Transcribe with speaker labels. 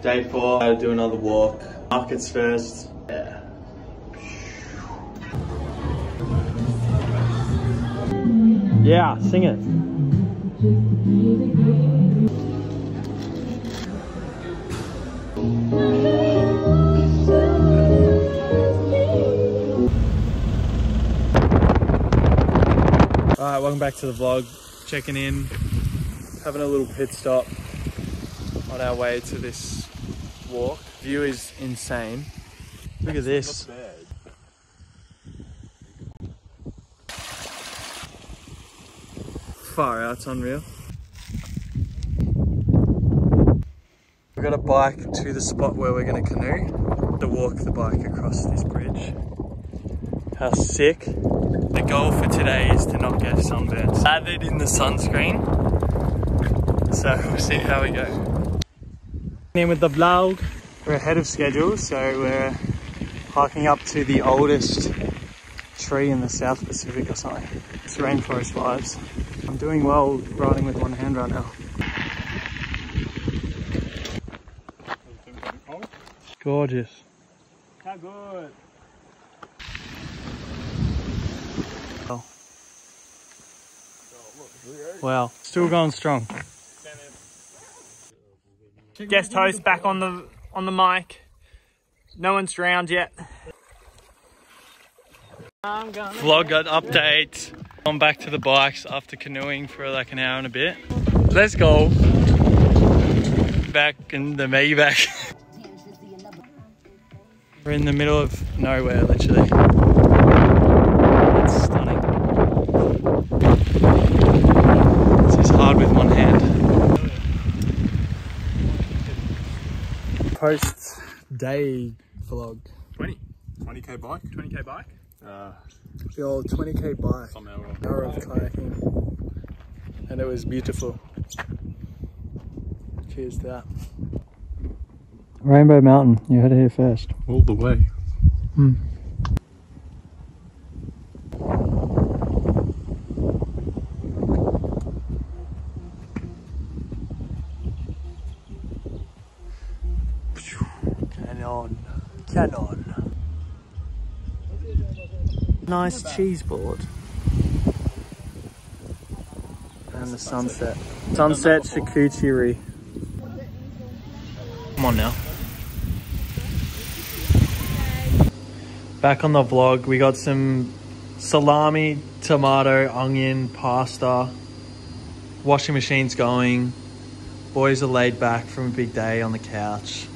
Speaker 1: Day four, I do another walk. Markets first. Yeah. Yeah, sing it. Alright, welcome back to the vlog. Checking in, having a little pit stop on our way to this walk. View is insane. Look at this. Far out, it's unreal. We've got a bike to the spot where we're gonna canoe to walk the bike across this bridge. How sick. The goal for today is to not get sunburned. Added in the sunscreen. So we'll see how we go. In with the vlog. We're ahead of schedule, so we're hiking up to the oldest tree in the South Pacific or something. It's rainforest vibes. I'm doing well riding with one hand right now. Gorgeous.
Speaker 2: How good?
Speaker 1: Wow, still going strong.
Speaker 2: Guest host back on the on the mic. No one's drowned yet.
Speaker 1: Vlog got update. I'm back to the bikes after canoeing for like an hour and a bit. Let's go. Back in the Maybach. We're in the middle of nowhere, literally. It's stunning. This is hard with one hand. Post day vlog.
Speaker 3: 20. 20k bike.
Speaker 2: 20k bike.
Speaker 3: Uh,
Speaker 1: The old 20k bike.
Speaker 3: somehow.
Speaker 1: hour of kayaking and it was beautiful. Cheers to that. Rainbow Mountain, you heard it here first.
Speaker 3: All the way.
Speaker 1: Canon. Canon. Nice cheese board. And the sunset. Sunset charcuterie. Come on now. Back on the vlog, we got some salami, tomato, onion, pasta. Washing machine's going. Boys are laid back from a big day on the couch.